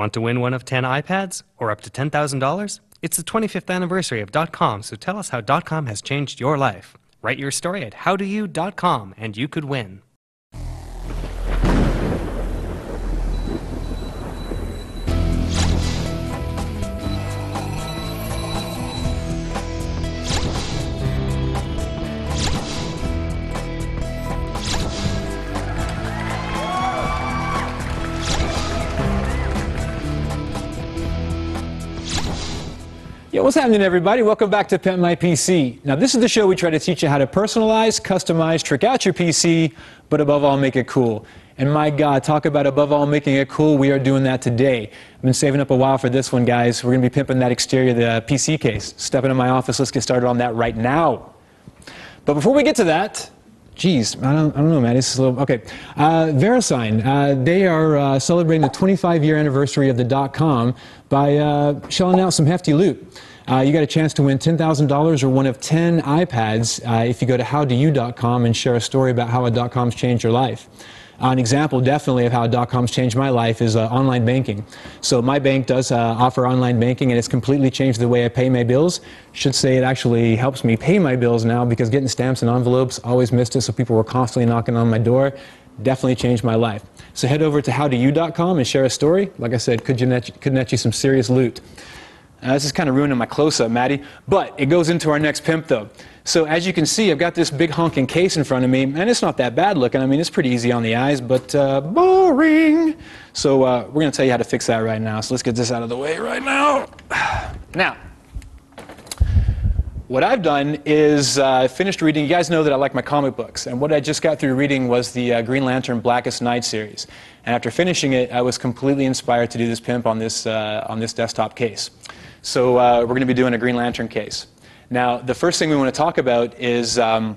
Want to win one of 10 iPads or up to $10,000? It's the 25th anniversary of .com, so tell us how .com has changed your life. Write your story at howdoyou.com and you could win. Yeah, what's happening, everybody? Welcome back to Pimp My PC. Now, this is the show we try to teach you how to personalize, customize, trick out your PC, but above all, make it cool. And my God, talk about above all making it cool. We are doing that today. I've been saving up a while for this one, guys. We're going to be pimping that exterior of the PC case. Step into my office. Let's get started on that right now. But before we get to that, Geez, I don't, I don't know, man. This is a little okay. Uh, VeriSign, uh, they are uh, celebrating the 25-year anniversary of the dot-com by uh, shelling out some hefty loot. Uh, you got a chance to win $10,000 or one of 10 iPads uh, if you go to howdoyou.com and share a story about how a dot-com's changed your life. An example, definitely, of how dot-coms changed my life is uh, online banking. So my bank does uh, offer online banking, and it's completely changed the way I pay my bills. Should say it actually helps me pay my bills now because getting stamps and envelopes always missed it, so people were constantly knocking on my door. Definitely changed my life. So head over to howdoyou.com and share a story. Like I said, could, you net, could net you some serious loot. Uh, this is kind of ruining my close-up, Maddie, but it goes into our next pimp, though. So as you can see, I've got this big honking case in front of me, and it's not that bad looking. I mean, it's pretty easy on the eyes, but uh, boring. So uh, we're going to tell you how to fix that right now. So let's get this out of the way right now. Now, what I've done is uh, finished reading. You guys know that I like my comic books, and what I just got through reading was the uh, Green Lantern Blackest Night series. And after finishing it, I was completely inspired to do this pimp on this uh, on this desktop case. So uh, we're going to be doing a Green Lantern case. Now, the first thing we want to talk about is, um,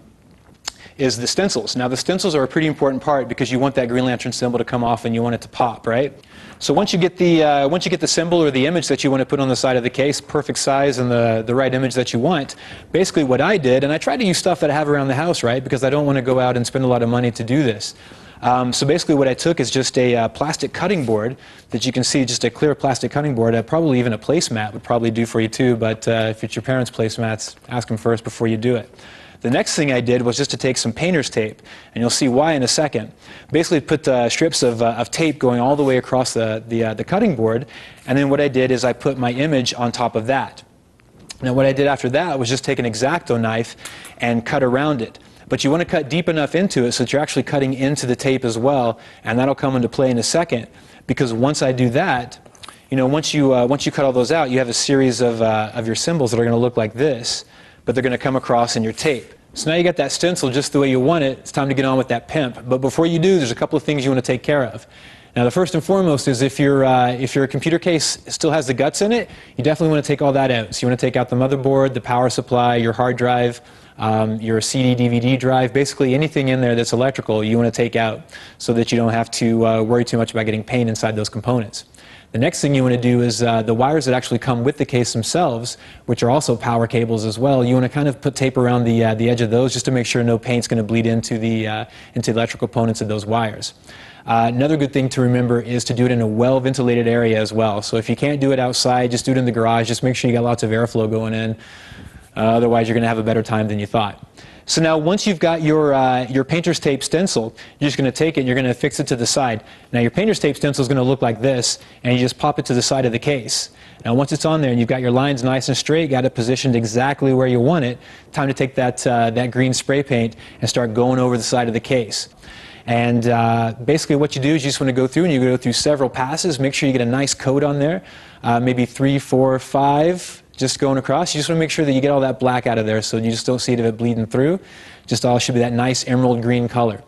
is the stencils. Now, the stencils are a pretty important part because you want that Green Lantern symbol to come off and you want it to pop, right? So once you get the, uh, once you get the symbol or the image that you want to put on the side of the case, perfect size and the, the right image that you want, basically what I did, and I tried to use stuff that I have around the house, right, because I don't want to go out and spend a lot of money to do this. Um, so basically what I took is just a uh, plastic cutting board that you can see, just a clear plastic cutting board. Uh, probably even a placemat would probably do for you too, but uh, if it's your parents' placemats, ask them first before you do it. The next thing I did was just to take some painter's tape, and you'll see why in a second. Basically put uh, strips of, uh, of tape going all the way across the, the, uh, the cutting board, and then what I did is I put my image on top of that. Now what I did after that was just take an X-Acto knife and cut around it. But you want to cut deep enough into it so that you're actually cutting into the tape as well, and that'll come into play in a second. Because once I do that, you know, once you, uh, once you cut all those out, you have a series of, uh, of your symbols that are going to look like this, but they're going to come across in your tape. So now you got that stencil just the way you want it. It's time to get on with that pimp. But before you do, there's a couple of things you want to take care of. Now, the first and foremost is if, your uh, if your computer case still has the guts in it, you definitely want to take all that out. So you want to take out the motherboard, the power supply, your hard drive, um, your CD, DVD drive, basically anything in there that's electrical you want to take out so that you don't have to uh, worry too much about getting paint inside those components. The next thing you want to do is uh, the wires that actually come with the case themselves, which are also power cables as well, you want to kind of put tape around the, uh, the edge of those just to make sure no paint's going to bleed into the, uh, into electrical components of those wires. Uh, another good thing to remember is to do it in a well ventilated area as well. So if you can't do it outside, just do it in the garage. Just make sure you got lots of airflow going in. Uh, otherwise, you're going to have a better time than you thought. So now once you've got your, uh, your painter's tape stencil, you're just going to take it and you're going to fix it to the side. Now your painter's tape stencil is going to look like this, and you just pop it to the side of the case. Now once it's on there and you've got your lines nice and straight, got it positioned exactly where you want it, time to take that, uh, that green spray paint and start going over the side of the case. And uh, basically what you do is you just want to go through and you go through several passes, make sure you get a nice coat on there, uh, maybe three, four, five, just going across. You just want to make sure that you get all that black out of there so you just don't see it it bleeding through. Just all should be that nice emerald green color.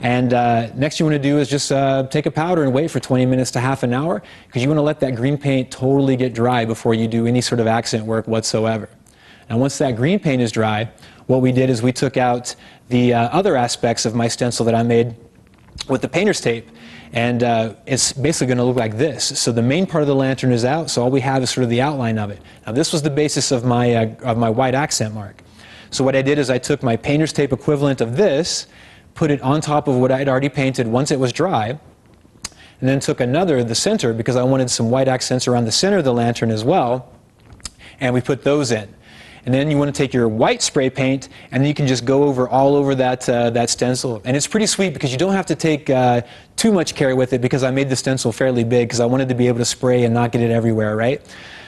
And uh, next you want to do is just uh, take a powder and wait for 20 minutes to half an hour because you want to let that green paint totally get dry before you do any sort of accent work whatsoever. Now once that green paint is dry, what we did is we took out the uh, other aspects of my stencil that I made with the painter's tape and uh, it's basically going to look like this. So the main part of the lantern is out, so all we have is sort of the outline of it. Now this was the basis of my, uh, of my white accent mark. So what I did is I took my painter's tape equivalent of this, put it on top of what I had already painted once it was dry, and then took another, the center, because I wanted some white accents around the center of the lantern as well, and we put those in. And then you want to take your white spray paint, and then you can just go over all over that, uh, that stencil. And it's pretty sweet because you don't have to take uh, too much care with it because I made the stencil fairly big because I wanted to be able to spray and not get it everywhere, right?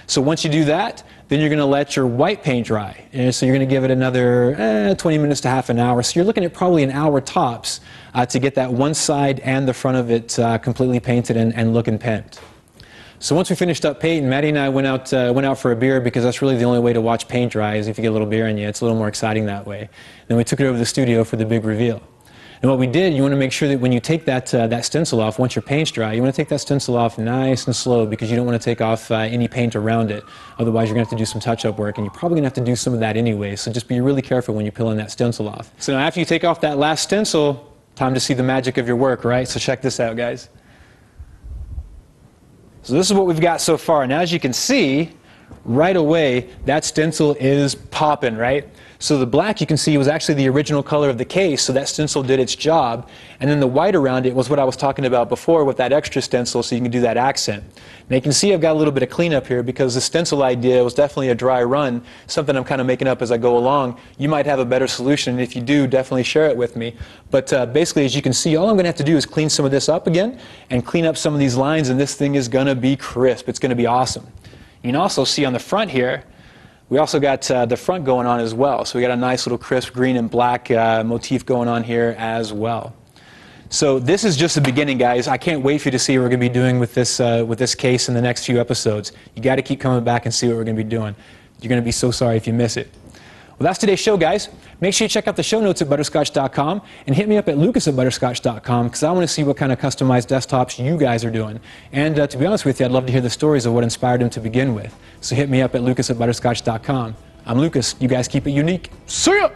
So once you do that, then you're going to let your white paint dry. And so you're going to give it another eh, 20 minutes to half an hour. So you're looking at probably an hour tops uh, to get that one side and the front of it uh, completely painted and, and looking pimped. So once we finished up painting, Maddie and I went out, uh, went out for a beer because that's really the only way to watch paint dry is if you get a little beer in you. It's a little more exciting that way. Then we took it over to the studio for the big reveal. And what we did, you want to make sure that when you take that, uh, that stencil off, once your paint's dry, you want to take that stencil off nice and slow because you don't want to take off uh, any paint around it. Otherwise, you're going to have to do some touch-up work, and you're probably going to have to do some of that anyway. So just be really careful when you're peeling that stencil off. So now after you take off that last stencil, time to see the magic of your work, right? So check this out, guys. So this is what we've got so far. Now, as you can see, right away, that stencil is popping, right? So the black you can see was actually the original color of the case, so that stencil did its job. And then the white around it was what I was talking about before with that extra stencil so you can do that accent. Now you can see I've got a little bit of cleanup here because the stencil idea was definitely a dry run, something I'm kind of making up as I go along. You might have a better solution. And if you do, definitely share it with me. But uh, basically, as you can see, all I'm going to have to do is clean some of this up again and clean up some of these lines, and this thing is going to be crisp. It's going to be awesome. You can also see on the front here, we also got uh, the front going on as well. So we got a nice little crisp green and black uh, motif going on here as well. So this is just the beginning, guys. I can't wait for you to see what we're going to be doing with this, uh, with this case in the next few episodes. You got to keep coming back and see what we're going to be doing. You're going to be so sorry if you miss it. Well, that's today's show, guys. Make sure you check out the show notes at butterscotch.com and hit me up at lucas at butterscotch.com because I want to see what kind of customized desktops you guys are doing. And uh, to be honest with you, I'd love to hear the stories of what inspired them to begin with. So hit me up at lucas at butterscotch.com. I'm Lucas. You guys keep it unique. See ya!